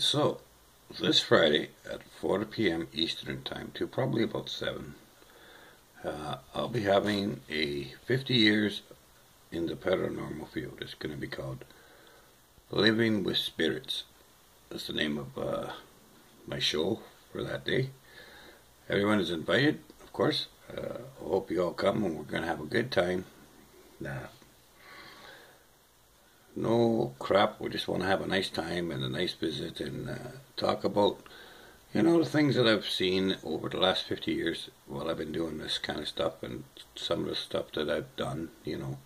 So, this Friday at 4 p.m. Eastern Time to probably about 7, uh, I'll be having a 50 years in the paranormal field. It's going to be called Living with Spirits. That's the name of uh, my show for that day. Everyone is invited, of course. Uh, I hope you all come and we're going to have a good time. Nah, no crap. We just want to have a nice time and a nice visit and uh, talk about, you know, the things that I've seen over the last 50 years while I've been doing this kind of stuff and some of the stuff that I've done, you know.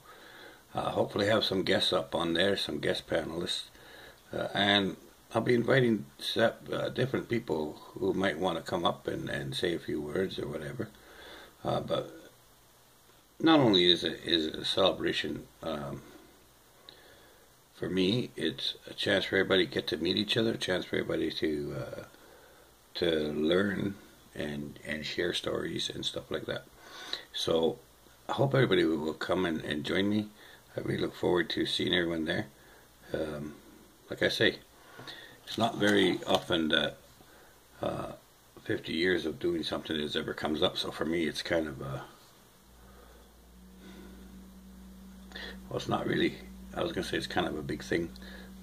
Uh, hopefully have some guests up on there, some guest panelists. Uh, and I'll be inviting uh, different people who might want to come up and, and say a few words or whatever. Uh, but not only is it, is it a celebration um, for me, it's a chance for everybody to get to meet each other, a chance for everybody to uh, to learn and and share stories and stuff like that. So I hope everybody will come and, and join me. I really look forward to seeing everyone there. Um, like I say, it's not very often that uh, 50 years of doing something has ever comes up. So for me, it's kind of a well, it's not really I was going to say it's kind of a big thing,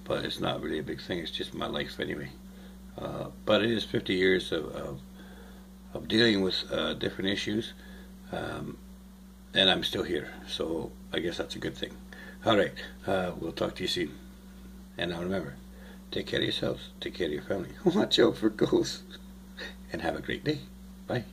but it's not really a big thing. It's just my life anyway. Uh, but it is 50 years of, of, of dealing with uh, different issues, um, and I'm still here. So I guess that's a good thing. All right, uh, we'll talk to you soon. And now remember, take care of yourselves, take care of your family, watch out for ghosts, and have a great day. Bye.